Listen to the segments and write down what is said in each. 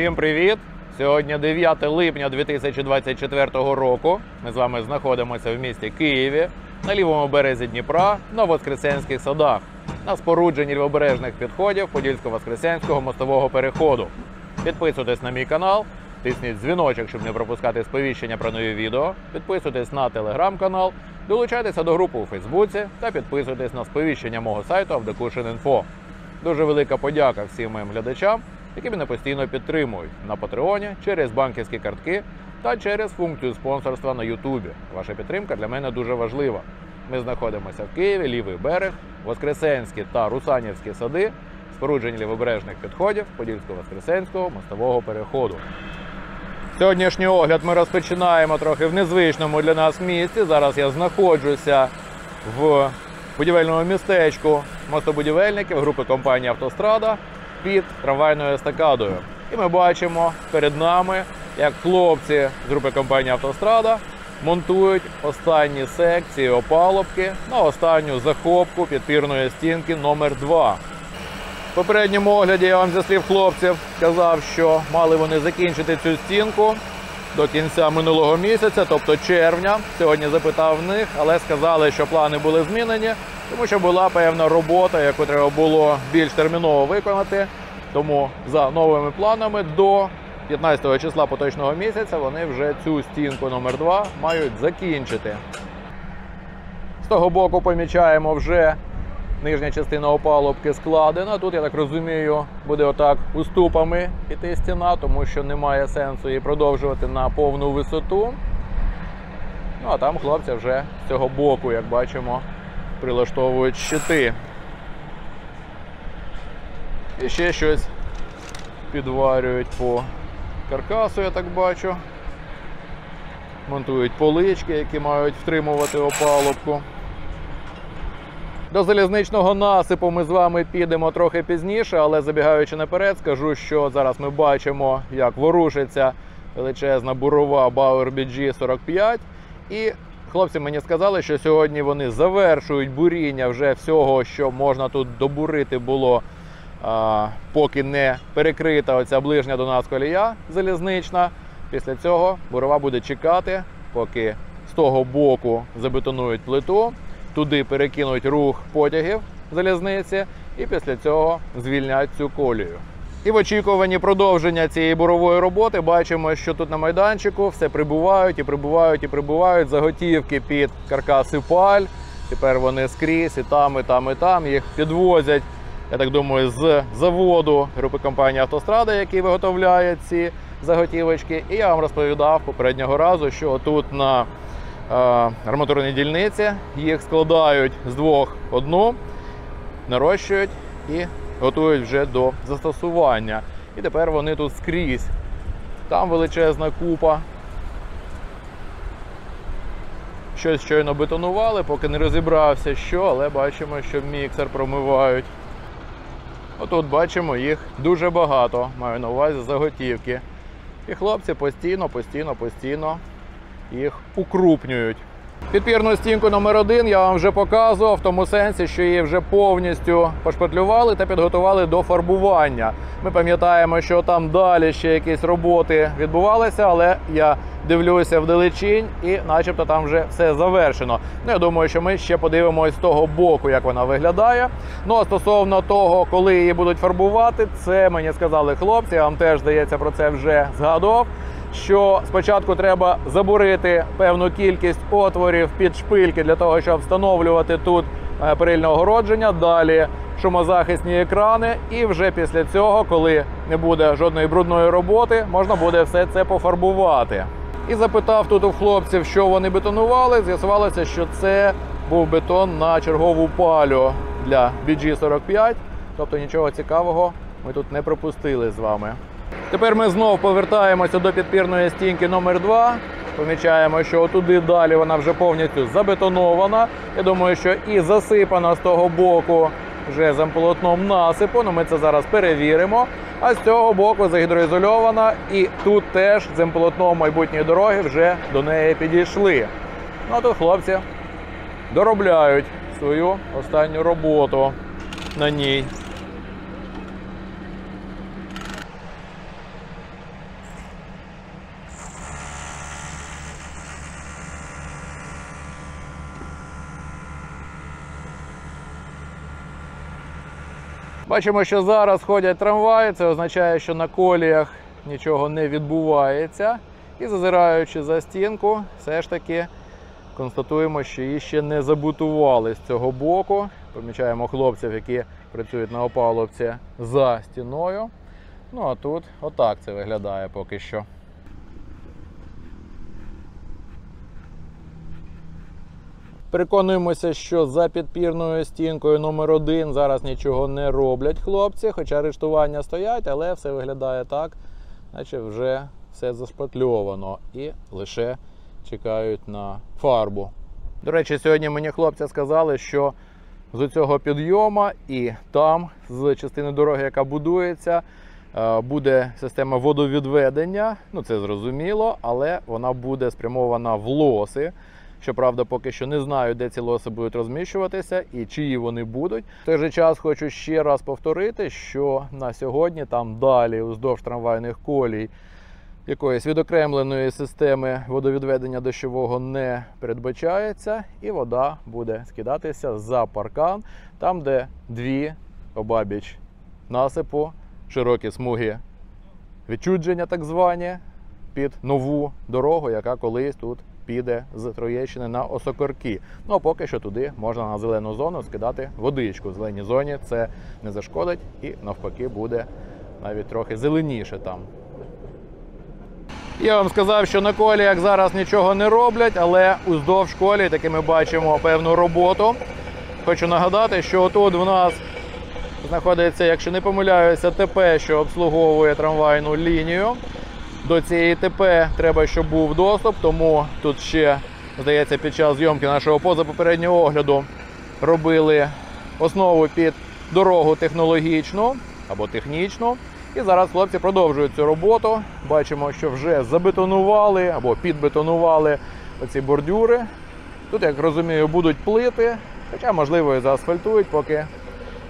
Всім привіт! Сьогодні 9 липня 2024 року. Ми з вами знаходимося в місті Києві на лівому березі Дніпра на Воскресенських садах на спорудженні лівобережних підходів Подільсько-Воскресенського мостового переходу. Підписуйтесь на мій канал, тисніть дзвіночок, щоб не пропускати сповіщення про нові відео. Підписуйтесь на телеграм-канал, долучайтеся до групи у Фейсбуці та підписуйтесь на сповіщення мого сайту Авдокушин.Інфо. Дуже велика подяка всім моїм глядачам, які мене постійно підтримують на Патреоні через банківські картки та через функцію спонсорства на Ютубі. Ваша підтримка для мене дуже важлива. Ми знаходимося в Києві, лівий берег, Воскресенські та Русанівські сади, споруджені лівобережних підходів Подільсько-Воскресенського мостового переходу. Сьогоднішній огляд ми розпочинаємо трохи в незвичному для нас місці. Зараз я знаходжуся в будівельному містечку мостобудівельників групи компанії Автострада під трамвайною естакадою. І ми бачимо перед нами, як хлопці з групи компанії Автострада монтують останні секції опалубки на останню захопку підпірної стінки номер 2 в попередньому огляді я вам зі слів хлопців сказав, що мали вони закінчити цю стінку до кінця минулого місяця, тобто червня. Сьогодні запитав в них, але сказали, що плани були змінені, тому що була певна робота, яку треба було більш терміново виконати. Тому за новими планами до 15 числа поточного місяця вони вже цю стінку номер 2 мають закінчити. З того боку помічаємо вже нижня частина опалубки складена. Тут, я так розумію, буде отак уступами іти стіна, тому що немає сенсу її продовжувати на повну висоту. Ну а там хлопці вже з цього боку, як бачимо, прилаштовують щити. І ще щось підварюють по каркасу, я так бачу. Монтують полички, які мають втримувати опалубку. До залізничного насипу ми з вами підемо трохи пізніше, але забігаючи наперед, скажу, що зараз ми бачимо, як ворушиться величезна бурова Bauer BG 45. І хлопці мені сказали, що сьогодні вони завершують буріння вже всього, що можна тут добурити було, а, поки не перекрита оця ближня до нас колія залізнична. Після цього бурова буде чекати, поки з того боку забетонують плиту туди перекинуть рух потягів залізниці, і після цього звільнять цю колію. І в очікуванні продовження цієї бурової роботи бачимо, що тут на майданчику все прибувають і прибувають і прибувають заготівки під каркаси паль. Тепер вони скрізь і там, і там, і там. Їх підвозять, я так думаю, з заводу групи компанії Автострада, який виготовляє ці заготівочки. І я вам розповідав попереднього разу, що тут на арматурній дільниці. Їх складають з двох одну, нарощують і готують вже до застосування. І тепер вони тут скрізь. Там величезна купа. Щось щойно бетонували, поки не розібрався, що, але бачимо, що міксер промивають. Отут бачимо їх дуже багато, маю на увазі заготівки. І хлопці постійно, постійно, постійно їх укрупнюють. Підпірну стінку номер 1 я вам вже показував в тому сенсі, що її вже повністю пошпатлювали та підготували до фарбування. Ми пам'ятаємо, що там далі ще якісь роботи відбувалися, але я дивлюся вдалечінь і, начебто, там вже все завершено. Ну, я думаю, що ми ще подивимось з того боку, як вона виглядає. Ну а стосовно того, коли її будуть фарбувати, це мені сказали хлопці. Я вам теж здається про це вже згадував що спочатку треба забурити певну кількість отворів під шпильки для того, щоб встановлювати тут перильне огородження. Далі шумозахисні екрани, і вже після цього, коли не буде жодної брудної роботи, можна буде все це пофарбувати. І запитав тут у хлопців, що вони бетонували. З'ясувалося, що це був бетон на чергову палю для BG45, тобто нічого цікавого ми тут не пропустили з вами. Тепер ми знову повертаємося до підпірної стінки номер 2 Помічаємо, що туди далі вона вже повністю забетонована. Я думаю, що і засипана з того боку вже замполотном насипу. Ну, Ми це зараз перевіримо. А з цього боку загідроізольована, і тут теж земполотном майбутньої дороги вже до неї підійшли. Ну а тут хлопці доробляють свою останню роботу на ній. Бачимо, що зараз ходять трамваї, це означає, що на коліях нічого не відбувається. І зазираючи за стінку, все ж таки констатуємо, що її ще не забутували з цього боку. Помічаємо хлопців, які працюють на опалубці за стіною. Ну а тут отак це виглядає поки що. Переконуємося, що за підпірною стінкою номер 1 зараз нічого не роблять хлопці, хоча арештування стоять, але все виглядає так, наче вже все зашпатльовано і лише чекають на фарбу. До речі, сьогодні мені хлопці сказали, що з цього підйому і там, з частини дороги, яка будується, е, буде система водовідведення. Ну це зрозуміло, але вона буде спрямована в лоси. Щоправда, поки що не знаю, де ці лоси будуть розміщуватися і чиї вони будуть. В той же час хочу ще раз повторити, що на сьогодні там далі, уздовж трамвайних колій, якоїсь відокремленої системи водовідведення дощового не передбачається, і вода буде скидатися за паркан, там, де дві обабіч насипу, широкі смуги відчудження, так звані, під нову дорогу, яка колись тут піде з Троєщини на Осокорки. Ну а поки що туди можна на зелену зону скидати водичку. В зеленій зоні це не зашкодить і навпаки буде навіть трохи зеленіше там. Я вам сказав, що на коліях зараз нічого не роблять, але уздовж колії таки ми бачимо певну роботу. Хочу нагадати, що тут в нас знаходиться, якщо не помиляюся, ТП, що обслуговує трамвайну лінію. До цієї ТП треба, щоб був доступ, тому тут ще, здається, під час зйомки нашого позапопереднього огляду робили основу під дорогу технологічну або технічну. І зараз хлопці продовжують цю роботу. Бачимо, що вже забетонували або підбетонували оці бордюри. Тут, як розумію, будуть плити, хоча, можливо, і заасфальтують, поки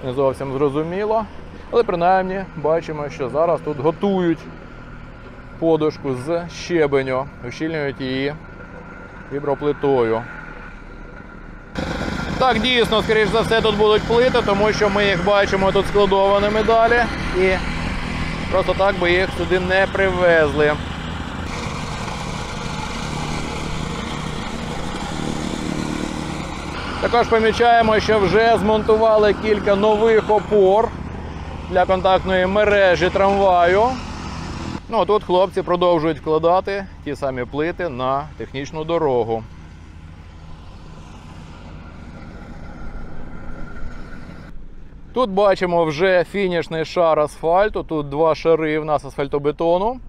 не зовсім зрозуміло. Але принаймні бачимо, що зараз тут готують подушку з щебеню, ущільнюють її віброплитою. Так, дійсно, скоріш за все, тут будуть плити, тому що ми їх бачимо тут складованими далі. І просто так би їх сюди не привезли. Також помічаємо, що вже змонтували кілька нових опор для контактної мережі трамваю. Ну а тут хлопці продовжують вкладати ті самі плити на технічну дорогу. Тут бачимо вже фінішний шар асфальту. Тут два шари в нас асфальтобетону.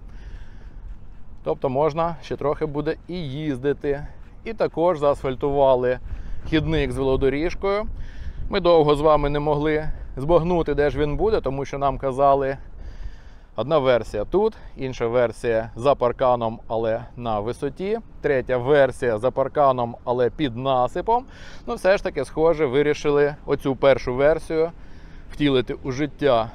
Тобто можна ще трохи буде і їздити. І також заасфальтували хідник з велодоріжкою. Ми довго з вами не могли збагнути, де ж він буде, тому що нам казали, Одна версія тут, інша версія за парканом, але на висоті. Третя версія за парканом, але під насипом. Ну, все ж таки, схоже, вирішили оцю першу версію втілити у життя.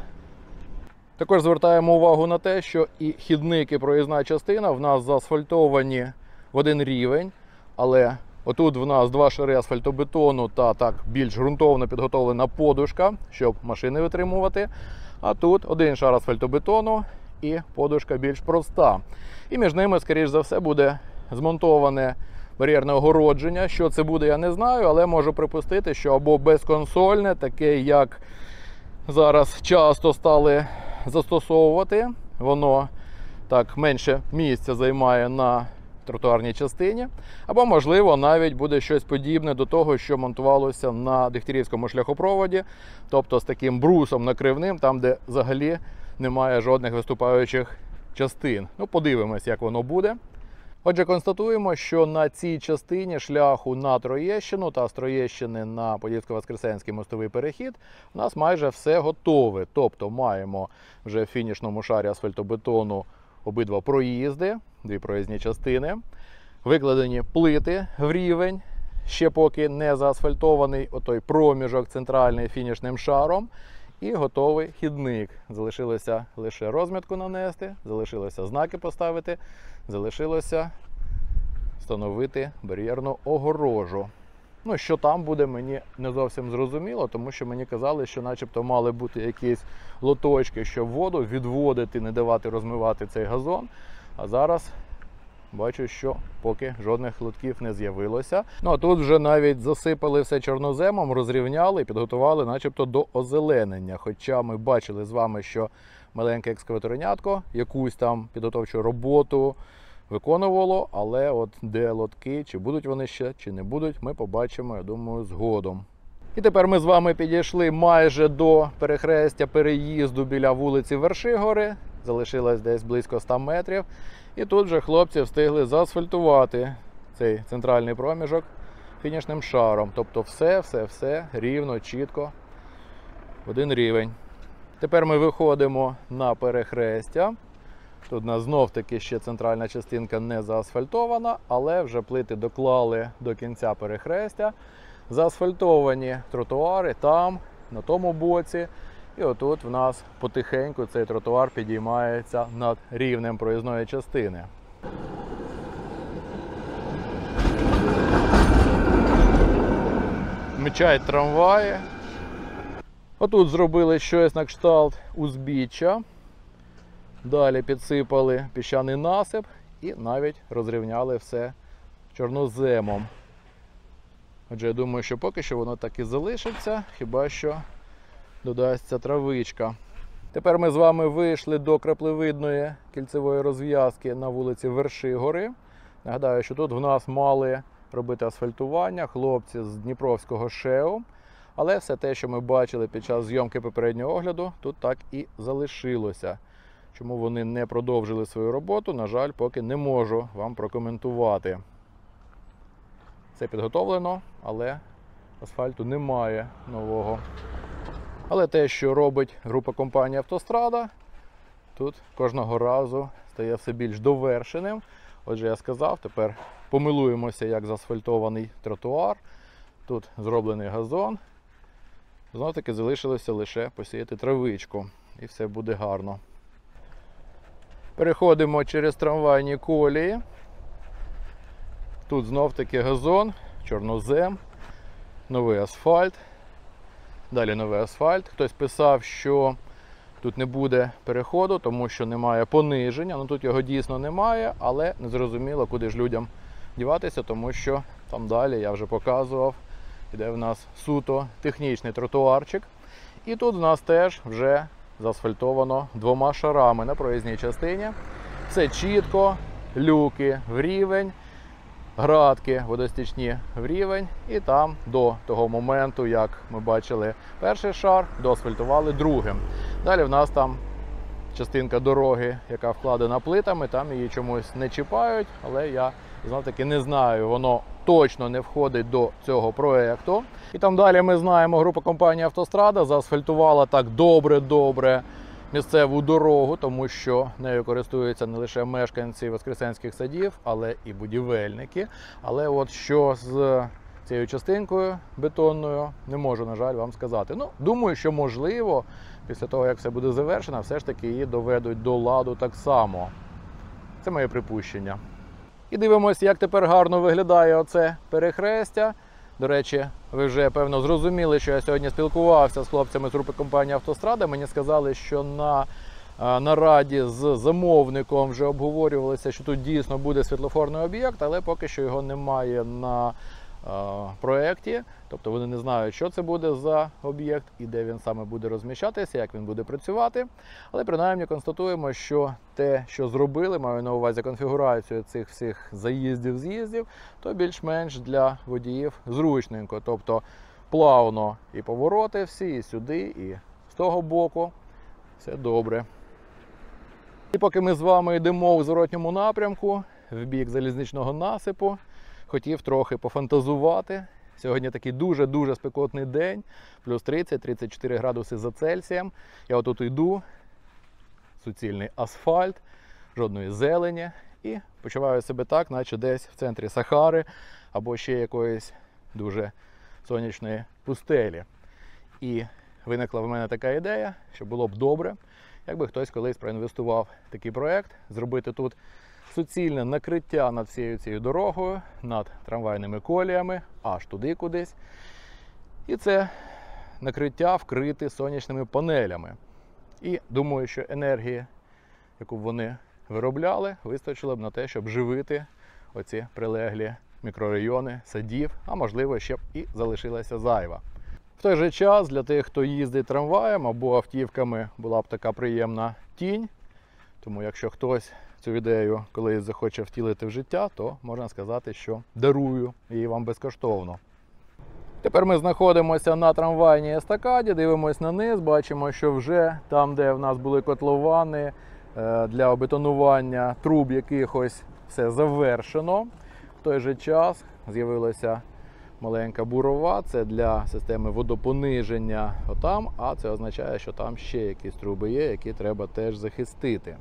Також звертаємо увагу на те, що і хідник, і проїзна частина в нас заасфальтовані в один рівень, але отут в нас два шари асфальтобетону та так більш ґрунтовно підготовлена подушка, щоб машини витримувати. А тут один шар асфальтобетону і подушка більш проста. І між ними, скоріш за все, буде змонтоване бар'єрне огородження. Що це буде, я не знаю, але можу припустити, що або безконсольне, таке, як зараз часто стали застосовувати. Воно так менше місця займає на тротуарній частині, або, можливо, навіть буде щось подібне до того, що монтувалося на Дегтярівському шляхопроводі, тобто з таким брусом накривним, там, де взагалі немає жодних виступаючих частин. Ну, подивимось, як воно буде. Отже, констатуємо, що на цій частині шляху на Троєщину та з Троєщини на Подільсько-Воскресенський мостовий перехід у нас майже все готове. Тобто маємо вже в фінішному шарі асфальтобетону обидва проїзди, дві проїзні частини, викладені плити в рівень, ще поки не заасфальтований отой проміжок центральний фінішним шаром. І готовий хідник. Залишилося лише розмітку нанести, залишилося знаки поставити, залишилося встановити бар'єрну огорожу. Ну, що там буде, мені не зовсім зрозуміло, тому що мені казали, що начебто мали бути якісь лоточки, щоб воду відводити, не давати розмивати цей газон. А зараз бачу, що поки жодних лотків не з'явилося. Ну а тут вже навіть засипали все чорноземом, розрівняли і підготували, начебто, до озеленення. Хоча ми бачили з вами, що маленьке екскаваторенятко якусь там підготовчу роботу виконувало, але от де лотки, чи будуть вони ще, чи не будуть, ми побачимо, я думаю, згодом. І тепер ми з вами підійшли майже до перехрестя переїзду біля вулиці Вершигори. Залишилось десь близько 100 метрів. І тут вже хлопці встигли заасфальтувати цей центральний проміжок фінішним шаром. Тобто все, все, все рівно, чітко, один рівень. Тепер ми виходимо на перехрестя. Тут у нас знов таки ще центральна частинка не заасфальтована, але вже плити доклали до кінця перехрестя. Заасфальтовані тротуари там, на тому боці. І отут в нас потихеньку цей тротуар підіймається над рівнем проїзної частини. Мчать трамваї. Отут зробили щось на кшталт узбіччя. Далі підсипали піщаний насип і навіть розрівняли все чорноземом. Отже, я думаю, що поки що воно так і залишиться, хіба що додасться травичка. Тепер ми з вами вийшли до краплевидної кільцевої розв'язки на вулиці Вершигори. Нагадаю, що тут в нас мали робити асфальтування хлопці з Дніпровського ШЕУ. Але все те, що ми бачили під час зйомки попереднього огляду, тут так і залишилося. Чому вони не продовжили свою роботу, на жаль, поки не можу вам прокоментувати. Це підготовлено, але асфальту немає нового. Але те, що робить група компанії Автострада, тут кожного разу стає все більш довершеним. Отже, я сказав, тепер помилуємося, як заасфальтований тротуар. Тут зроблений газон. Знов таки залишилося лише посіяти травичку, і все буде гарно. Переходимо через трамвайні колії. Тут знов таки газон, чорнозем, новий асфальт. Далі новий асфальт. Хтось писав, що тут не буде переходу, тому що немає пониження. Ну тут його дійсно немає, але не зрозуміло, куди ж людям діватися, тому що там далі я вже показував, іде в нас суто технічний тротуарчик. І тут в нас теж вже заасфальтовано двома шарами на проїзній частині. Все чітко, люки в рівень, градки водостічні в рівень. І там до того моменту, як ми бачили перший шар, доасфальтували другим. Далі в нас там частинка дороги, яка вкладена плитами, там її чомусь не чіпають, але я знов таки не знаю, воно точно не входить до цього проекту. І там далі ми знаємо, група компанії Автострада заасфальтувала так добре-добре місцеву дорогу, тому що нею користуються не лише мешканці Воскресенських садів, але і будівельники. Але от що з цією частинкою бетонною, не можу, на жаль, вам сказати. Ну, думаю, що можливо, після того, як все буде завершено, все ж таки її доведуть до ладу так само. Це моє припущення. І дивимося, як тепер гарно виглядає оце перехрестя. До речі, ви вже певно зрозуміли, що я сьогодні спілкувався з хлопцями з групи компанії Автострада. Мені сказали, що на е, нараді з замовником вже обговорювалося, що тут дійсно буде світлофорний об'єкт, але поки що його немає на проєкті. Тобто вони не знають, що це буде за об'єкт і де він саме буде розміщатися, як він буде працювати. Але принаймні констатуємо, що те, що зробили, маю на увазі конфігурацію цих всіх заїздів, з'їздів, то більш-менш для водіїв зручненько. Тобто плавно і повороти всі, і сюди, і з того боку. Все добре. І поки ми з вами йдемо у зворотньому напрямку, в бік залізничного насипу, хотів трохи пофантазувати. Сьогодні такий дуже-дуже спекотний день, плюс 30-34 градуси за Цельсієм. Я отут йду, суцільний асфальт, жодної зелені, і почуваю себе так, наче десь в центрі Сахари або ще якоїсь дуже сонячної пустелі. І виникла в мене така ідея, що було б добре, якби хтось колись проінвестував такий проект, зробити тут суцільне накриття над всією цією дорогою, над трамвайними коліями, аж туди кудись. І це накриття вкрите сонячними панелями. І думаю, що енергії, яку б вони виробляли, вистачило б на те, щоб живити оці прилеглі мікрорайони, садів, а можливо, ще б і залишилася зайва. В той же час для тих, хто їздить трамваєм або автівками, була б така приємна тінь. Тому якщо хтось цю ідею колись захоче втілити в життя, то можна сказати, що дарую її вам безкоштовно. Тепер ми знаходимося на трамвайній естакаді, дивимося на низ, бачимо, що вже там, де в нас були котловани е, для обетонування труб якихось, все завершено. В той же час з'явилася маленька бурова, це для системи водопониження отам, а це означає, що там ще якісь труби є, які треба теж захистити.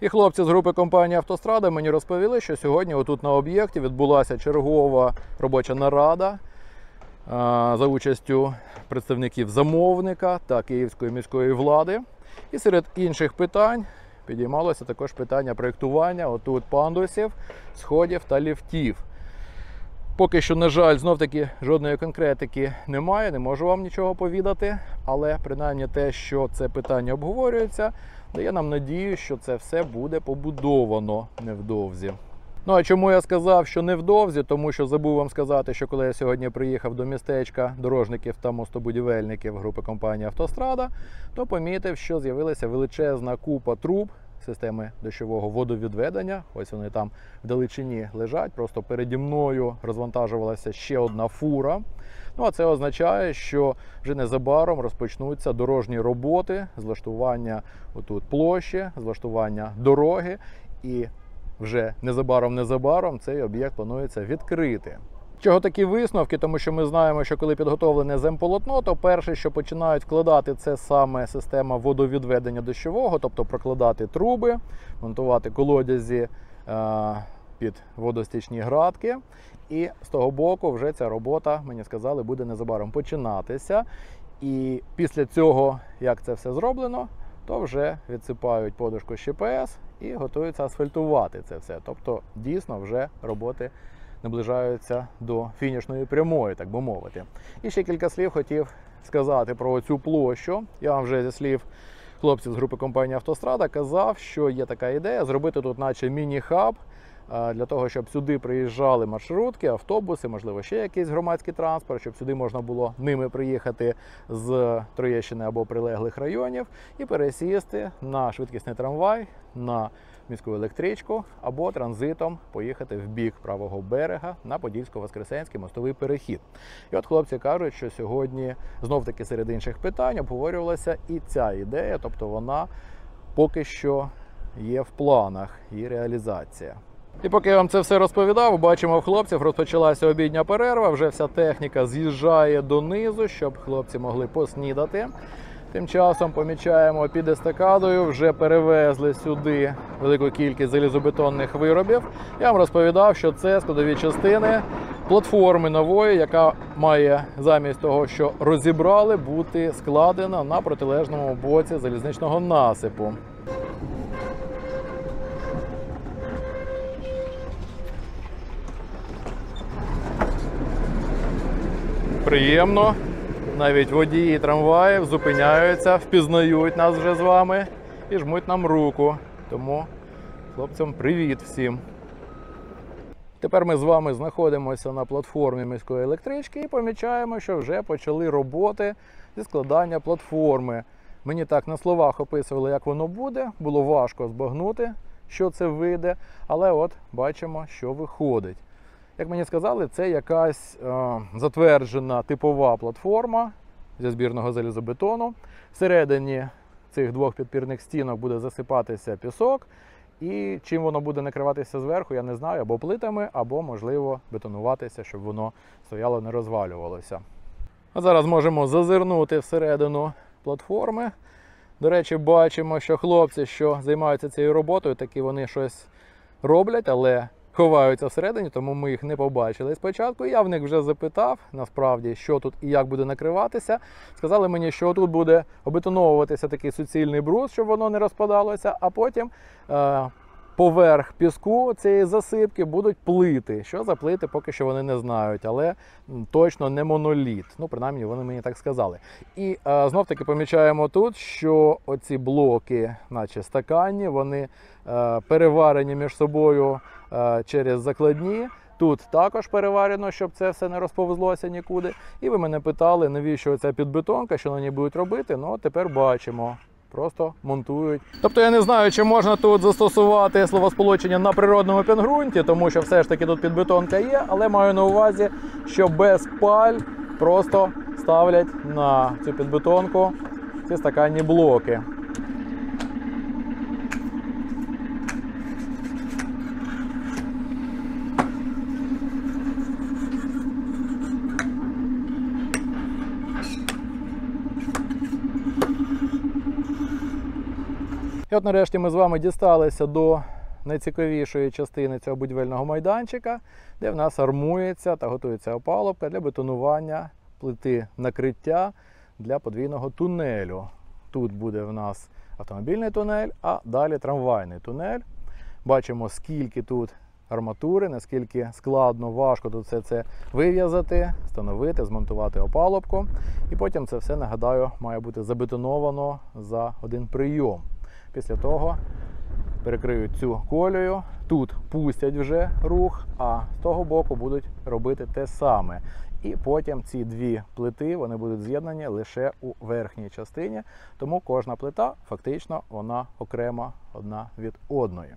І хлопці з групи компанії Автострада мені розповіли, що сьогодні отут на об'єкті відбулася чергова робоча нарада за участю представників замовника та Київської міської влади. І серед інших питань підіймалося також питання проєктування отут пандусів, сходів та ліфтів. Поки що, на жаль, знов таки жодної конкретики немає, не можу вам нічого повідати, але принаймні те, що це питання обговорюється, дає нам надію, що це все буде побудовано невдовзі. Ну а чому я сказав, що невдовзі? Тому що забув вам сказати, що коли я сьогодні приїхав до містечка дорожників та мостобудівельників групи компанії Автострада, то помітив, що з'явилася величезна купа труб системи дощового водовідведення. Ось вони там вдалечині лежать. Просто переді мною розвантажувалася ще одна фура. Ну а це означає, що вже незабаром розпочнуться дорожні роботи з влаштування отут площі, з влаштування дороги, і вже незабаром-незабаром цей об'єкт планується відкрити. Чого такі висновки? Тому що ми знаємо, що коли підготовлене земполотно, то перше, що починають вкладати, це саме система водовідведення дощового, тобто прокладати труби, монтувати колодязі е, під водостічні градки. І з того боку вже ця робота, мені сказали, буде незабаром починатися. І після цього, як це все зроблено, то вже відсипають подушку ЩПС і готуються асфальтувати це все. Тобто, дійсно, вже роботи наближаються до фінішної прямої, так би мовити. І ще кілька слів хотів сказати про цю площу. Я вам вже зі слів хлопців з групи компанії Автострада казав, що є така ідея зробити тут, наче міні-хаб. Для того, щоб сюди приїжджали маршрутки, автобуси, можливо, ще якийсь громадський транспорт, щоб сюди можна було ними приїхати з Троєщини або прилеглих районів і пересісти на швидкісний трамвай, на міську електричку або транзитом поїхати в бік правого берега на Подільсько-Воскресенський мостовий перехід. І от хлопці кажуть, що сьогодні знов таки серед інших питань обговорювалася і ця ідея, тобто вона поки що є в планах її реалізація. І поки я вам це все розповідав, бачимо в хлопців розпочалася обідня перерва. Вже вся техніка з'їжджає донизу, щоб хлопці могли поснідати. Тим часом помічаємо під естакадою, вже перевезли сюди велику кількість залізобетонних виробів. Я вам розповідав, що це складові частини платформи нової, яка має замість того, що розібрали, бути складена на протилежному боці залізничного насипу. Приємно. Навіть водії трамваїв зупиняються, впізнають нас вже з вами і жмуть нам руку. Тому хлопцям привіт всім. Тепер ми з вами знаходимося на платформі міської електрички і помічаємо, що вже почали роботи зі складання платформи. Мені так на словах описували, як воно буде. Було важко збагнути, що це вийде, але от бачимо, що виходить. Як мені сказали, це якась е, затверджена типова платформа зі збірного залізобетону. Всередині цих двох підпірних стінок буде засипатися пісок. І чим воно буде накриватися зверху, я не знаю, або плитами, або, можливо, бетонуватися, щоб воно стояло, не розвалювалося. А зараз можемо зазирнути всередину платформи. До речі, бачимо, що хлопці, що займаються цією роботою, таки вони щось роблять, але ховаються всередині, тому ми їх не побачили спочатку. Я в них вже запитав насправді, що тут і як буде накриватися. Сказали мені, що тут буде обетоновуватися такий суцільний брус, щоб воно не розпадалося, а потім. Е- Поверх піску цієї засипки будуть плити. Що за плити, поки що вони не знають, але точно не моноліт. Ну, принаймні, вони мені так сказали. І е, знов таки помічаємо тут, що оці блоки, наче стаканні, вони е, переварені між собою е, через закладні. Тут також переварено, щоб це все не розповзлося нікуди. І ви мене питали, навіщо ця підбетонка, що на ній будуть робити. Ну, тепер бачимо. Просто монтують. Тобто я не знаю, чи можна тут застосувати словосполучення на природному пінгрунті, тому що все ж таки тут підбетонка є, але маю на увазі, що без паль просто ставлять на цю підбетонку ці стаканні блоки. І от нарешті ми з вами дісталися до найцікавішої частини цього будівельного майданчика, де в нас армується та готується опалубка для бетонування плити накриття для подвійного тунелю. Тут буде в нас автомобільний тунель, а далі трамвайний тунель. Бачимо, скільки тут арматури, наскільки складно, важко тут все це вив'язати, встановити, змонтувати опалубку. І потім це все, нагадаю, має бути забетоновано за один прийом. Після того перекриють цю колію. Тут пустять вже рух, а з того боку будуть робити те саме. І потім ці дві плити вони будуть з'єднані лише у верхній частині. Тому кожна плита фактично вона окрема одна від одної.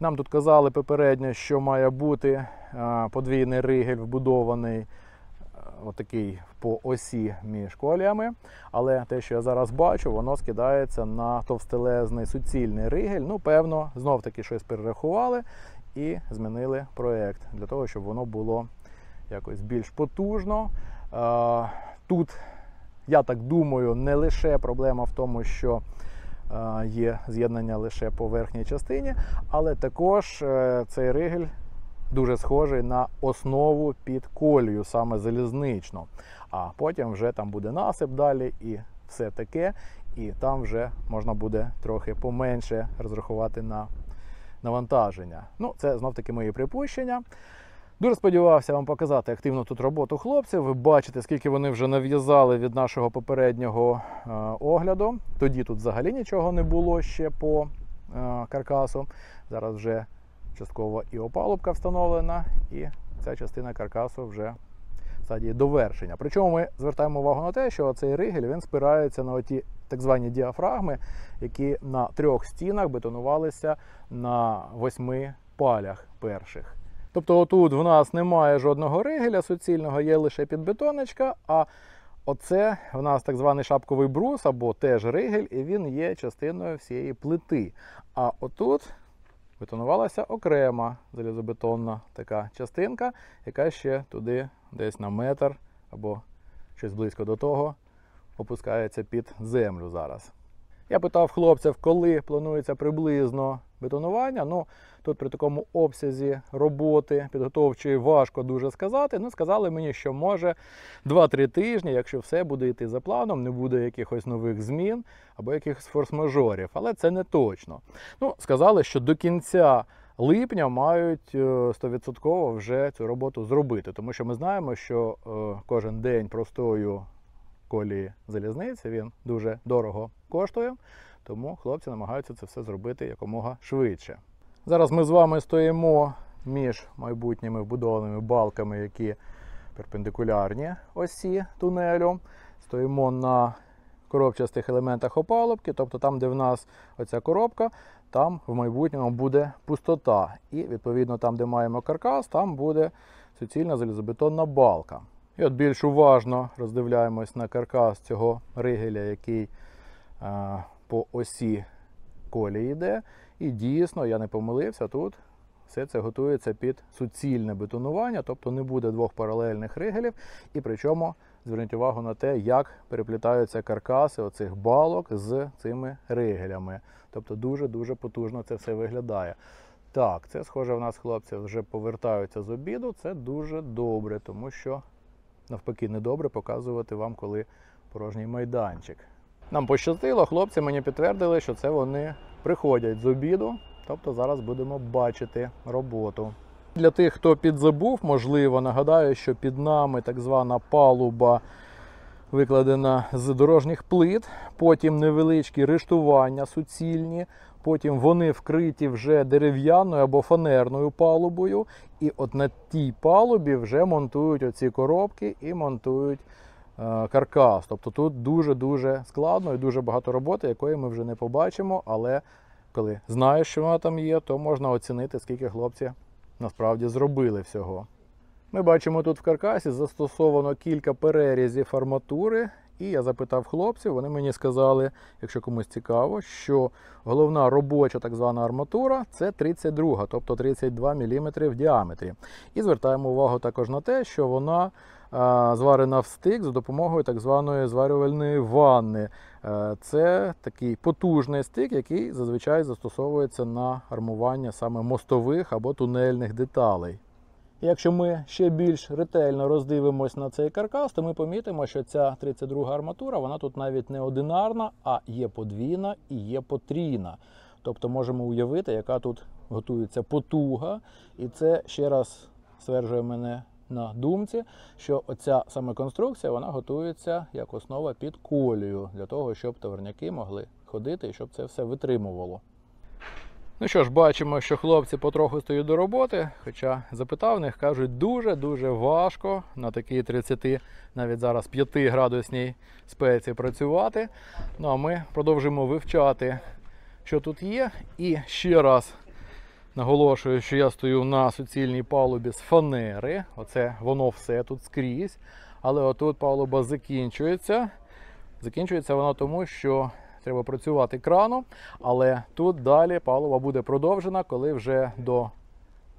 Нам тут казали попередньо, що має бути е, подвійний ригель вбудований отакий по осі між коліями. Але те, що я зараз бачу, воно скидається на товстелезний суцільний ригель. Ну, певно, знов таки щось перерахували і змінили проєкт для того, щоб воно було якось більш потужно. Тут, я так думаю, не лише проблема в тому, що є з'єднання лише по верхній частині, але також е, цей ригель дуже схожий на основу під колію, саме залізничну. А потім вже там буде насип далі і все таке. І там вже можна буде трохи поменше розрахувати на навантаження. Ну, це знов таки мої припущення. Дуже сподівався вам показати активну тут роботу хлопців. Ви бачите, скільки вони вже нав'язали від нашого попереднього е, огляду. Тоді тут взагалі нічого не було ще по е, каркасу. Зараз вже частково і опалубка встановлена, і ця частина каркасу вже в стадії довершення. Причому ми звертаємо увагу на те, що цей ригель він спирається на оті так звані діафрагми, які на трьох стінах бетонувалися на восьми палях перших. Тобто, отут в нас немає жодного ригеля суцільного, є лише підбетоночка, а оце в нас так званий шапковий брус або теж ригель, і він є частиною всієї плити. А отут бетонувалася окрема залізобетонна така частинка, яка ще туди десь на метр або щось близько до того опускається під землю зараз. Я питав хлопців, коли планується приблизно бетонування. Ну, тут при такому обсязі роботи підготовчої важко дуже сказати. Ну, сказали мені, що може 2-3 тижні, якщо все буде йти за планом, не буде якихось нових змін або якихось форс-мажорів. Але це не точно. Ну, сказали, що до кінця липня мають е, 100% вже цю роботу зробити, тому що ми знаємо, що е, кожен день простою колії залізниці він дуже дорого коштує, тому хлопці намагаються це все зробити якомога швидше. Зараз ми з вами стоїмо між майбутніми вбудованими балками, які перпендикулярні осі тунелю. Стоїмо на коробчастих елементах опалубки, тобто там, де в нас оця коробка, там в майбутньому буде пустота. І відповідно там, де маємо каркас, там буде суцільна залізобетонна балка. І от більш уважно роздивляємось на каркас цього ригеля, який а, по осі колії йде. І дійсно, я не помилився, тут все це готується під суцільне бетонування, тобто не буде двох паралельних ригелів. І причому зверніть увагу на те, як переплітаються каркаси оцих балок з цими ригелями. Тобто дуже-дуже потужно це все виглядає. Так, це схоже, в нас хлопці вже повертаються з обіду. Це дуже добре, тому що навпаки недобре показувати вам, коли порожній майданчик. Нам пощастило, хлопці мені підтвердили, що це вони приходять з обіду. Тобто зараз будемо бачити роботу. Для тих, хто підзабув, можливо, нагадаю, що під нами так звана палуба викладена з дорожніх плит, потім невеличкі рештування суцільні, потім вони вкриті вже дерев'яною або фанерною палубою. І от на тій палубі вже монтують оці коробки і монтують е, каркас. Тобто тут дуже-дуже складно і дуже багато роботи, якої ми вже не побачимо. Але коли знаєш, що вона там є, то можна оцінити, скільки хлопці насправді зробили всього. Ми бачимо тут в каркасі застосовано кілька перерізів арматури. І я запитав хлопців, вони мені сказали, якщо комусь цікаво, що головна робоча так звана арматура це 32, тобто 32 мм в діаметрі. І звертаємо увагу також на те, що вона зварена в стик за допомогою так званої зварювальної ванни. Е, Це такий потужний стик, який зазвичай застосовується на армування саме мостових або тунельних деталей. Якщо ми ще більш ретельно роздивимось на цей каркас, то ми помітимо, що ця 32 арматура, вона тут навіть не одинарна, а є подвійна і є потрійна. Тобто можемо уявити, яка тут готується потуга. І це ще раз стверджує мене на думці, що оця саме конструкція вона готується як основа під колію, для того, щоб товарняки могли ходити і щоб це все витримувало. Ну що ж, бачимо, що хлопці потроху стають до роботи, хоча запитав них, кажуть, дуже-дуже важко на такій 30, навіть зараз 5 градусній спеці працювати. Ну а ми продовжимо вивчати, що тут є. І ще раз наголошую, що я стою на суцільній палубі з фанери. Оце воно все тут скрізь. Але отут палуба закінчується. Закінчується вона тому, що треба працювати краном, але тут далі палуба буде продовжена, коли вже до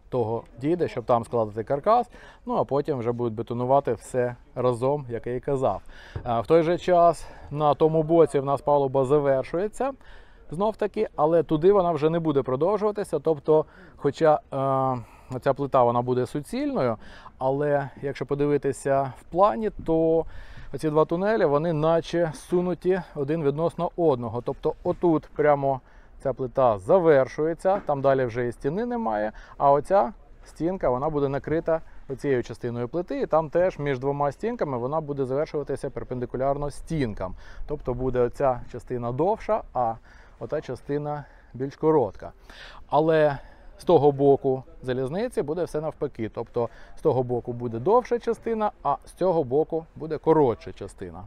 того дійде, щоб там складати каркас. Ну а потім вже будуть бетонувати все разом, як я і казав. В той же час на тому боці в нас палуба завершується. Знов таки, але туди вона вже не буде продовжуватися. Тобто, хоча е, ця плита вона буде суцільною, але якщо подивитися в плані, то оці два тунелі вони наче сунуті один відносно одного. Тобто, отут прямо ця плита завершується, там далі вже і стіни немає. А оця стінка вона буде накрита оцією частиною плити, і там теж між двома стінками вона буде завершуватися перпендикулярно стінкам. Тобто буде оця частина довша, а ота частина більш коротка. Але з того боку залізниці буде все навпаки. Тобто з того боку буде довша частина, а з цього боку буде коротша частина.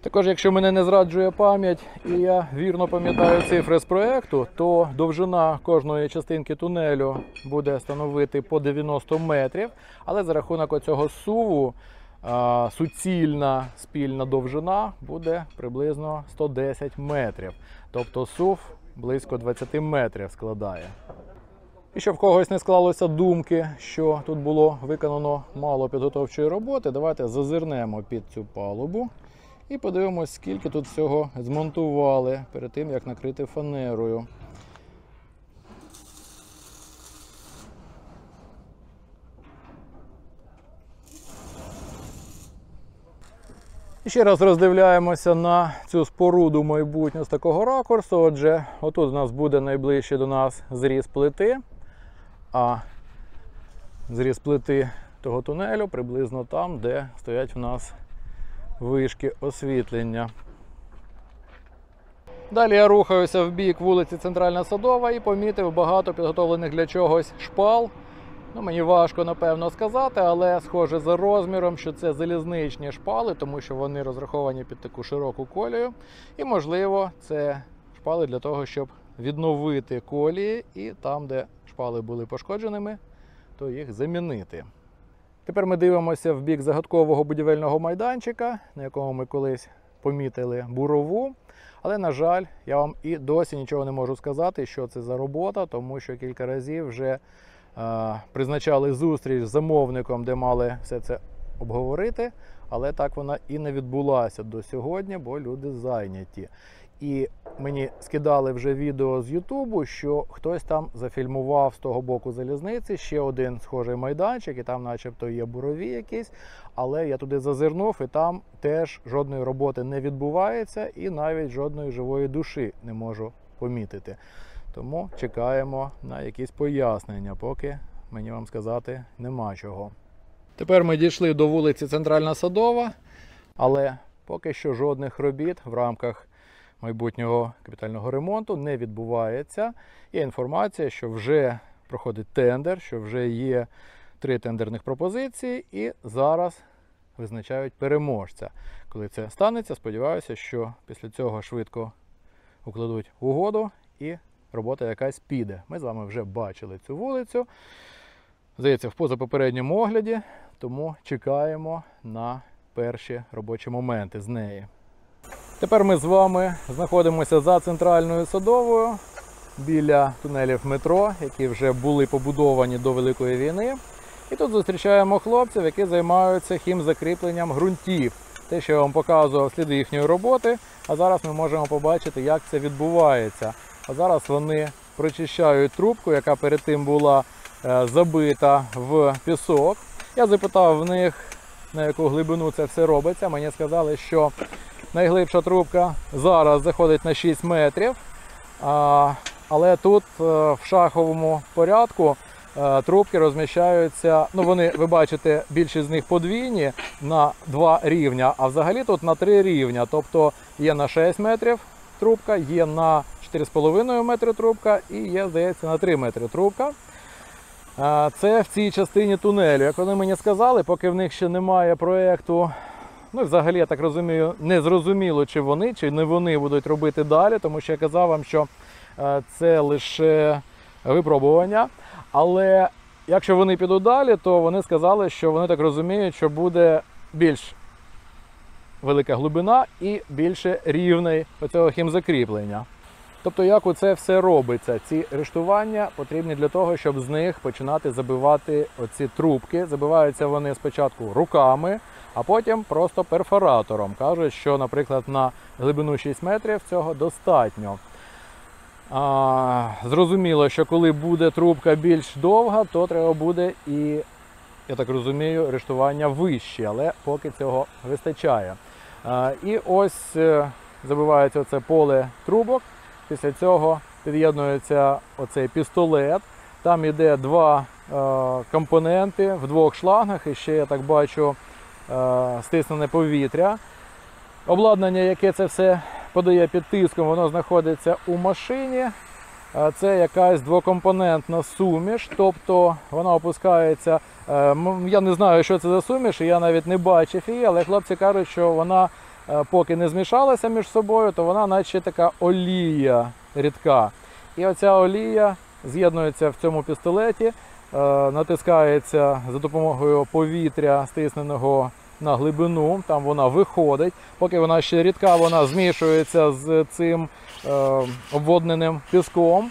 Також, якщо мене не зраджує пам'ять і я вірно пам'ятаю цифри з проекту, то довжина кожної частинки тунелю буде становити по 90 метрів. Але за рахунок оцього суву суцільна спільна довжина буде приблизно 110 метрів. Тобто сув близько 20 метрів складає. І щоб в когось не склалося думки, що тут було виконано мало підготовчої роботи, давайте зазирнемо під цю палубу і подивимось, скільки тут всього змонтували перед тим, як накрити фанерою. І ще раз роздивляємося на цю споруду майбутню з такого ракурсу. Отже, отут у нас буде найближче до нас зріз плити, а зріз плити того тунелю приблизно там, де стоять в нас вишки освітлення. Далі я рухаюся в бік вулиці Центральна Садова і помітив багато підготовлених для чогось шпал. Ну, мені важко напевно сказати, але схоже за розміром, що це залізничні шпали, тому що вони розраховані під таку широку колію. І, можливо, це шпали для того, щоб відновити колії, і там, де шпали були пошкодженими, то їх замінити. Тепер ми дивимося в бік загадкового будівельного майданчика, на якому ми колись помітили бурову. Але, на жаль, я вам і досі нічого не можу сказати, що це за робота, тому що кілька разів вже е, призначали зустріч з замовником, де мали все це обговорити. Але так вона і не відбулася до сьогодні, бо люди зайняті. І мені скидали вже відео з Ютубу, що хтось там зафільмував з того боку залізниці ще один схожий майданчик, і там, начебто, є бурові якісь. Але я туди зазирнув, і там теж жодної роботи не відбувається, і навіть жодної живої душі не можу помітити. Тому чекаємо на якісь пояснення, поки мені вам сказати нема чого. Тепер ми дійшли до вулиці Центральна Садова, але поки що жодних робіт в рамках майбутнього капітального ремонту не відбувається. Є інформація, що вже проходить тендер, що вже є три тендерних пропозиції, і зараз визначають переможця. Коли це станеться, сподіваюся, що після цього швидко укладуть угоду і робота якась піде. Ми з вами вже бачили цю вулицю. Здається, в позапопередньому огляді, тому чекаємо на перші робочі моменти з неї. Тепер ми з вами знаходимося за центральною садовою біля тунелів метро, які вже були побудовані до Великої війни. І тут зустрічаємо хлопців, які займаються хімзакріпленням ґрунтів. Те, що я вам показував сліди їхньої роботи. А зараз ми можемо побачити, як це відбувається. А зараз вони прочищають трубку, яка перед тим була е, забита в пісок. Я запитав в них, на яку глибину це все робиться. Мені сказали, що найглибша трубка зараз заходить на 6 метрів. Але тут е, в шаховому порядку е, трубки розміщаються. Ну, вони, ви бачите, більшість з них подвійні на два рівня, а взагалі тут на три рівня. Тобто є на 6 метрів трубка, є на 4,5 метри трубка і є, здається, на 3 метри трубка. Це в цій частині тунелю. Як вони мені сказали, поки в них ще немає проєкту. Ну, і взагалі, я так розумію, не зрозуміло, чи вони, чи не вони будуть робити далі, тому що я казав вам, що е, це лише випробування. Але якщо вони підуть далі, то вони сказали, що вони так розуміють, що буде більш велика глибина і більше рівний оцього хімзакріплення. Тобто, як оце все робиться? Ці рештування потрібні для того, щоб з них починати забивати оці трубки. Забиваються вони спочатку руками, а потім просто перфоратором. Кажуть, що, наприклад, на глибину 6 метрів цього достатньо. А, зрозуміло, що коли буде трубка більш довга, то треба буде і, я так розумію, рештування вище, але поки цього вистачає. А, і ось е, забивається це поле трубок. Після цього під'єднується оцей пістолет. Там йде два е, компоненти в двох шлангах, і ще я так бачу е, стиснене повітря. Обладнання, яке це все подає під тиском, воно знаходиться у машині. Е, Це якась двокомпонентна суміш, тобто вона опускається. Я не знаю, що це за суміш, я навіть не бачив її, але хлопці кажуть, що вона поки не змішалася між собою, то вона наче така олія рідка. І оця олія з'єднується в цьому пістолеті, е, натискається за допомогою повітря, стисненого на глибину, там вона виходить. Поки вона ще рідка, вона змішується з цим е, обводненим піском,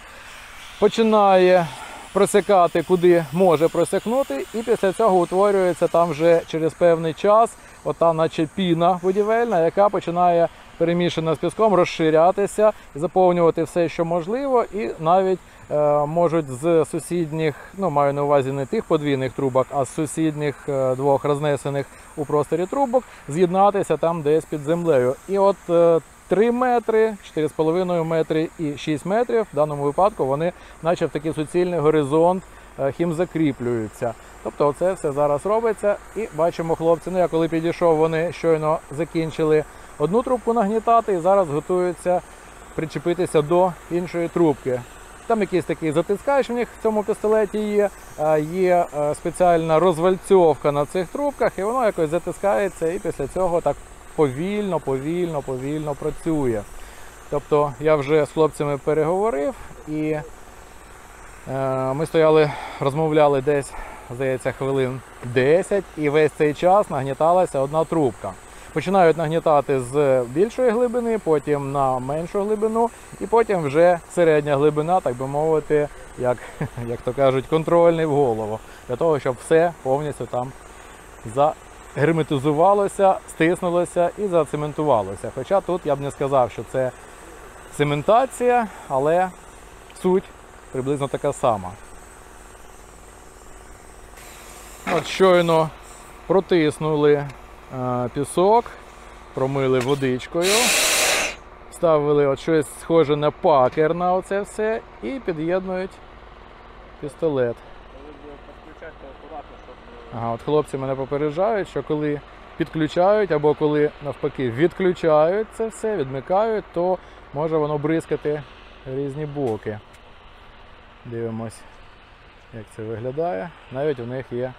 починає просякати куди може просякнути, і після цього утворюється там вже через певний час, ота наче піна будівельна, яка починає перемішана з піском розширятися, заповнювати все, що можливо, і навіть е, можуть з сусідніх, ну маю на увазі не тих подвійних трубок, а з сусідніх е, двох рознесених у просторі трубок з'єднатися там десь під землею. І от е, 3 метри, 4,5 метри і 6 метрів в даному випадку вони, наче в такий суцільний горизонт, хімзакріплюються. Тобто, оце все зараз робиться. І бачимо, хлопці. Ну я коли підійшов, вони щойно закінчили одну трубку нагнітати і зараз готуються причепитися до іншої трубки. Там якийсь такий затискач в них в цьому пістолеті є. е, Є е, спеціальна розвальцьовка на цих трубках, і воно якось затискається, і після цього так повільно, повільно, повільно працює. Тобто я вже з хлопцями переговорив і е, ми стояли, розмовляли десь, здається, хвилин 10, і весь цей час нагніталася одна трубка. Починають нагнітати з більшої глибини, потім на меншу глибину, і потім вже середня глибина, так би мовити, як, як то кажуть, контрольний в голову, для того, щоб все повністю там загерметизувалося, стиснулося і зацементувалося. Хоча тут я б не сказав, що це цементація, але суть приблизно така сама. От щойно протиснули е, пісок, промили водичкою, ставили от щось схоже на пакер на оце все і під'єднують пістолет. Ага, от хлопці мене попереджають, що коли підключають або коли навпаки відключають це все, відмикають, то може воно бризкати в різні боки. Дивимось, як це виглядає. Навіть у них є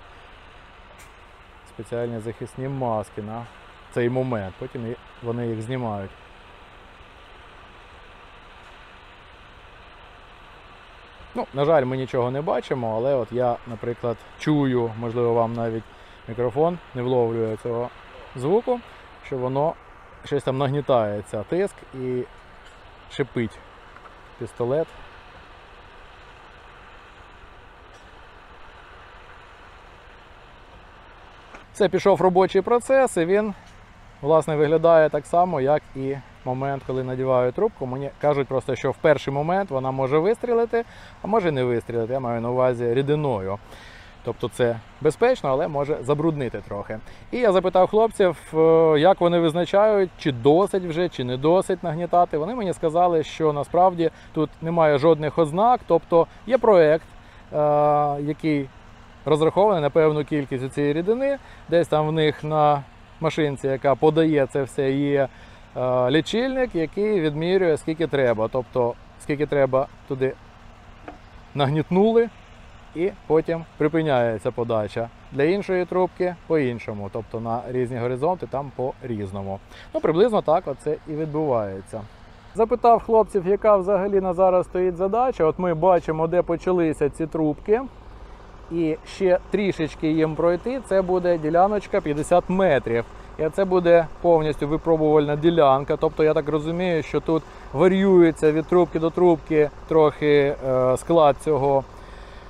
спеціальні захисні маски на цей момент. Потім вони їх знімають. Ну, на жаль, ми нічого не бачимо, але от я, наприклад, чую, можливо, вам навіть мікрофон не вловлює цього звуку, що воно щось там нагнітається, тиск і шипить пістолет. Це пішов робочий процес, і він власне виглядає так само, як і момент, коли надіваю трубку. Мені кажуть просто, що в перший момент вона може вистрілити, а може не вистрілити. Я маю на увазі рідиною. Тобто це безпечно, але може забруднити трохи. І я запитав хлопців, е, як вони визначають, чи досить вже, чи не досить нагнітати. Вони мені сказали, що насправді тут немає жодних ознак, тобто є проект, е, який розрахований на певну кількість цієї рідини. Десь там в них на машинці, яка подає це все, є е, лічильник, який відмірює скільки треба. Тобто, скільки треба туди нагнітнули, і потім припиняється подача. Для іншої трубки по-іншому, тобто на різні горизонти там по-різному. Ну, приблизно так оце і відбувається. Запитав хлопців, яка взагалі на зараз стоїть задача. От ми бачимо, де почалися ці трубки. І ще трішечки їм пройти, це буде діляночка 50 метрів. І це буде повністю випробувальна ділянка. Тобто я так розумію, що тут варіюється від трубки до трубки трохи е, склад цього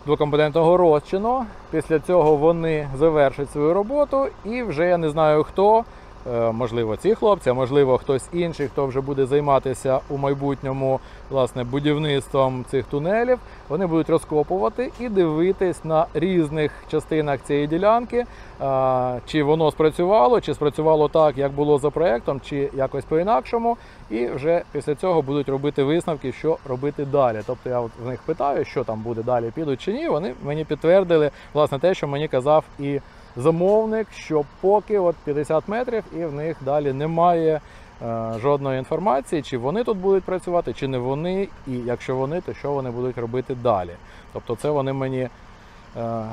двокомпонентного розчину. Після цього вони завершать свою роботу, і вже я не знаю хто. Е, Можливо, ці хлопці, а можливо, хтось інший, хто вже буде займатися у майбутньому власне будівництвом цих тунелів. Вони будуть розкопувати і дивитись на різних частинах цієї ділянки, чи воно спрацювало, чи спрацювало так, як було за проектом, чи якось по-інакшому. І вже після цього будуть робити висновки, що робити далі. Тобто я в них питаю, що там буде далі, підуть чи ні. Вони мені підтвердили власне те, що мені казав і замовник, що поки от 50 метрів, і в них далі немає е, жодної інформації, чи вони тут будуть працювати, чи не вони, і якщо вони, то що вони будуть робити далі. Тобто, це вони мені е,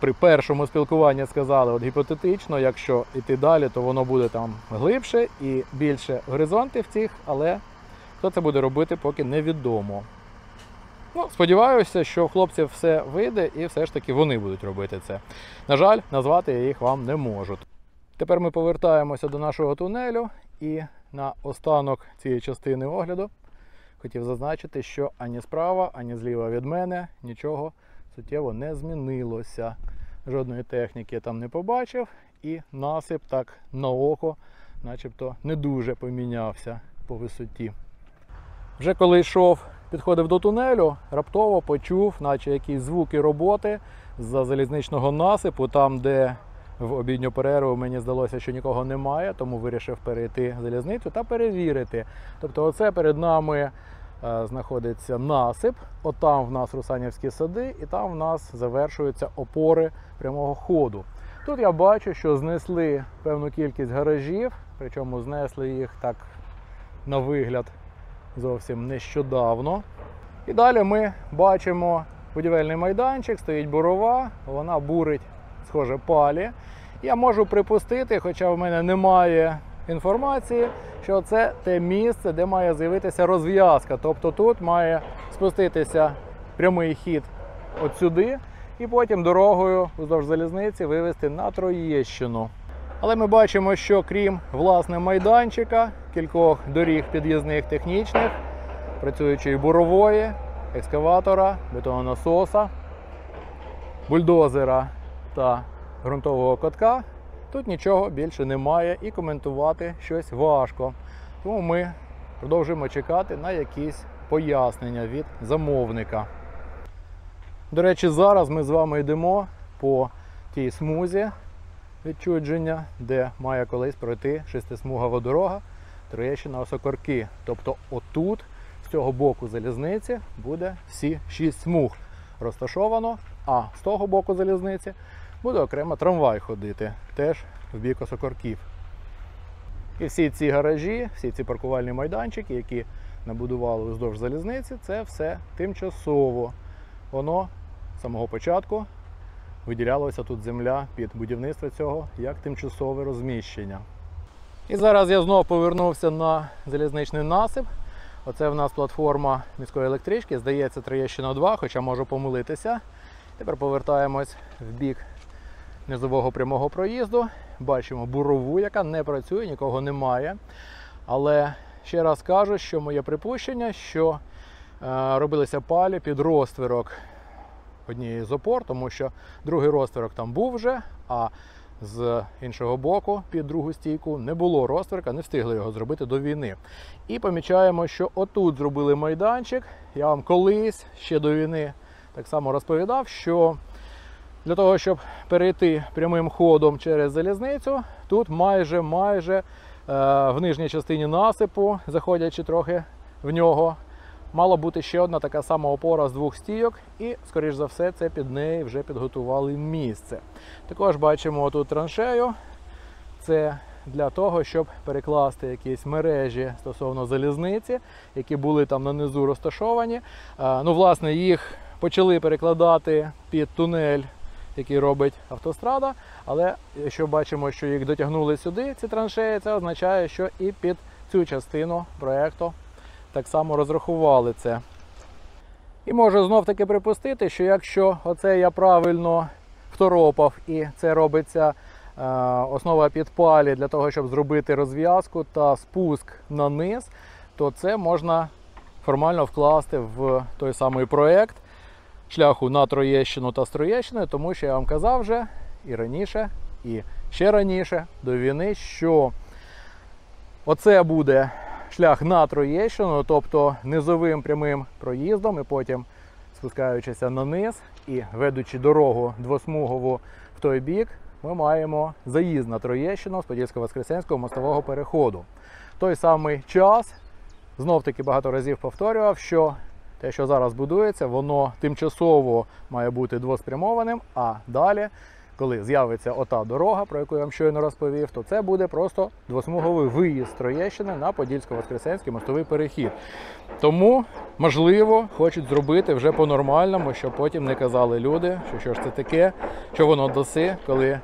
при першому спілкуванні сказали, от гіпотетично, якщо йти далі, то воно буде там глибше і більше горизонтів цих, але хто це буде робити, поки невідомо. Ну, сподіваюся, що хлопців все вийде і все ж таки вони будуть робити це. На жаль, назвати я їх вам не можу. Тепер ми повертаємося до нашого тунелю і на останок цієї частини огляду хотів зазначити, що ані справа, ані зліва від мене нічого суттєво не змінилося. Жодної техніки я там не побачив, і насип так на око, начебто, не дуже помінявся по висоті. Вже коли йшов, підходив до тунелю, раптово почув, наче якісь звуки роботи з-за залізничного насипу, там, де в обідню перерву мені здалося, що нікого немає, тому вирішив перейти залізницю та перевірити. Тобто, оце перед нами е, знаходиться насип, отам в нас Русанівські сади, і там в нас завершуються опори прямого ходу. Тут я бачу, що знесли певну кількість гаражів, причому знесли їх так на вигляд зовсім нещодавно. І далі ми бачимо будівельний майданчик, стоїть бурова, вона бурить, схоже, палі. Я можу припустити, хоча в мене немає інформації, що це те місце, де має з'явитися розв'язка. Тобто тут має спуститися прямий хід от сюди, і потім дорогою вздовж залізниці вивести на Троєщину. Але ми бачимо, що крім власне майданчика, кількох доріг під'їзних технічних, працюючої бурової, екскаватора, бетононасоса, бульдозера та ґрунтового котка, тут нічого більше немає і коментувати щось важко. Тому ми продовжуємо чекати на якісь пояснення від замовника. До речі, зараз ми з вами йдемо по тій смузі відчудження, де має колись пройти шестисмугова дорога Троєщина Осокорки. Тобто отут, з цього боку залізниці, буде всі шість смуг розташовано, а з того боку залізниці буде окремо трамвай ходити, теж в бік Осокорків. І всі ці гаражі, всі ці паркувальні майданчики, які набудували вздовж залізниці, це все тимчасово. Воно з самого початку виділялася тут земля під будівництво цього як тимчасове розміщення. І зараз я знову повернувся на залізничний насип. Оце в нас платформа міської електрички, здається, Троєщина 2, хоча можу помилитися. Тепер повертаємось в бік низового прямого проїзду. Бачимо бурову, яка не працює, нікого немає. Але ще раз кажу, що моє припущення, що е, робилися палі під розтвірок однієї з опор, тому що другий розтвірок там був вже, а з іншого боку, під другу стійку, не було розтвірка, не встигли його зробити до війни. І помічаємо, що отут зробили майданчик. Я вам колись ще до війни так само розповідав, що для того, щоб перейти прямим ходом через залізницю, тут майже майже в нижній частині насипу, заходячи трохи в нього, мала бути ще одна така сама опора з двох стійок, і, скоріш за все, це під неї вже підготували місце. Також бачимо тут траншею. Це для того, щоб перекласти якісь мережі стосовно залізниці, які були там на низу розташовані. Ну, власне, їх почали перекладати під тунель, який робить автострада. Але якщо бачимо, що їх дотягнули сюди, ці траншеї, це означає, що і під цю частину проєкту так само розрахували це. І можу знов таки припустити, що якщо оце я правильно второпав і це робиться е, основа підпалі для того, щоб зробити розв'язку та спуск на низ, то це можна формально вкласти в той самий проєкт шляху на Троєщину та з Троєщини, тому що я вам казав вже і раніше, і ще раніше до війни, що оце буде шлях на Троєщину, тобто низовим прямим проїздом, і потім спускаючися на низ і ведучи дорогу двосмугову в той бік, ми маємо заїзд на Троєщину з Подільсько-Воскресенського мостового переходу. Той самий час, знов таки багато разів повторював, що те, що зараз будується, воно тимчасово має бути двоспрямованим, а далі, коли з'явиться ота дорога, про яку я вам щойно розповів, то це буде просто двосмуговий виїзд Троєщини на Подільсько-Воскресенський мостовий перехід. Тому, можливо, хочуть зробити вже по-нормальному, щоб потім не казали люди, що що ж це таке, що воно доси, коли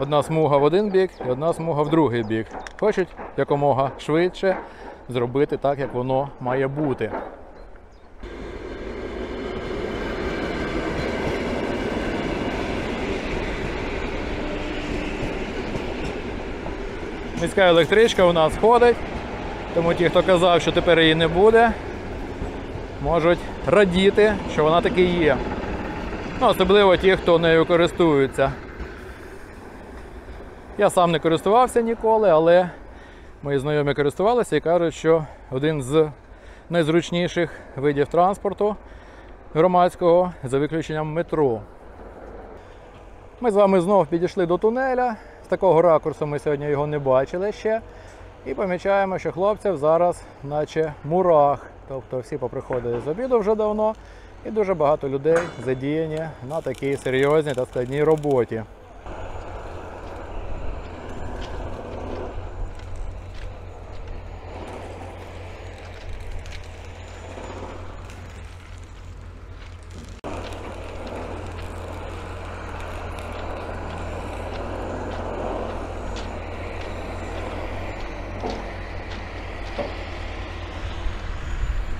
одна смуга в один бік і одна смуга в другий бік. Хочуть якомога швидше зробити так, як воно має бути. Міська електричка у нас ходить, тому ті, хто казав, що тепер її не буде, можуть радіти, що вона таки є. Ну, особливо ті, хто нею користуються. Я сам не користувався ніколи, але мої знайомі користувалися і кажуть, що один з найзручніших видів транспорту громадського за виключенням метро. Ми з вами знову підійшли до тунеля. Такого ракурсу ми сьогодні його не бачили ще. І помічаємо, що хлопців зараз наче мурах. Тобто всі поприходили з обіду вже давно, і дуже багато людей задіяні на такій серйозній та складній роботі.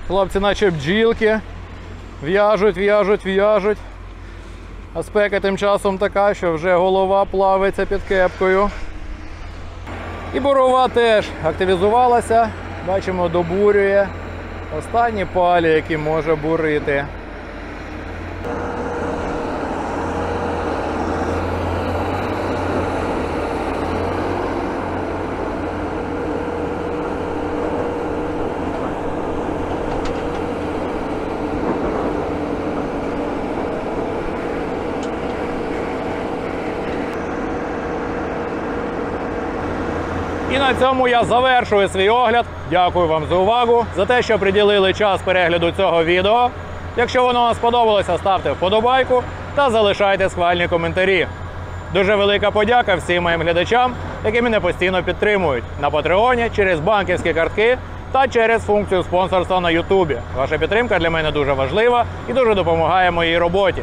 Хлопці, наче бджілки, в'яжуть, в'яжуть, в'яжуть. А спека тим часом така, що вже голова плавиться під кепкою. І бурова теж активізувалася. Бачимо, добурює останні палі, які може бурити. На цьому я завершую свій огляд. Дякую вам за увагу, за те, що приділили час перегляду цього відео. Якщо воно вам сподобалося, ставте вподобайку та залишайте схвальні коментарі. Дуже велика подяка всім моїм глядачам, які мене постійно підтримують на Патреоні через банківські картки та через функцію спонсорства на Ютубі. Ваша підтримка для мене дуже важлива і дуже допомагає моїй роботі.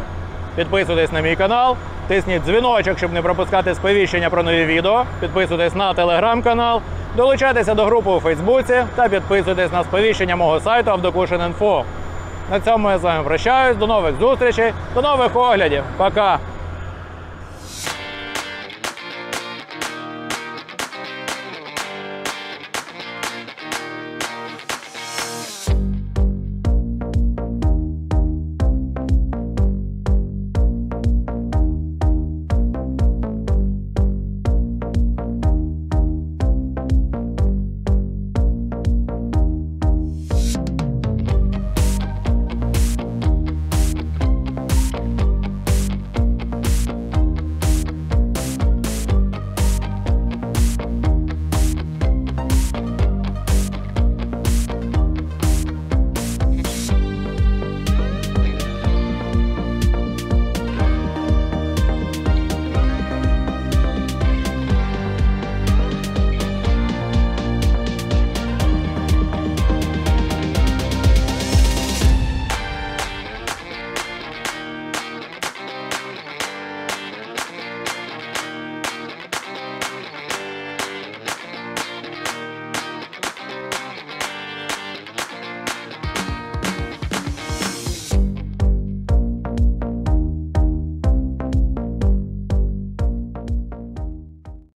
Підписуйтесь на мій канал, тисніть дзвіночок, щоб не пропускати сповіщення про нові відео. Підписуйтесь на телеграм-канал, долучайтеся до групи у Фейсбуці та підписуйтесь на сповіщення мого сайту Авдокушин.Інфо. На цьому я з вами прощаюсь. До нових зустрічей, до нових оглядів. Пока!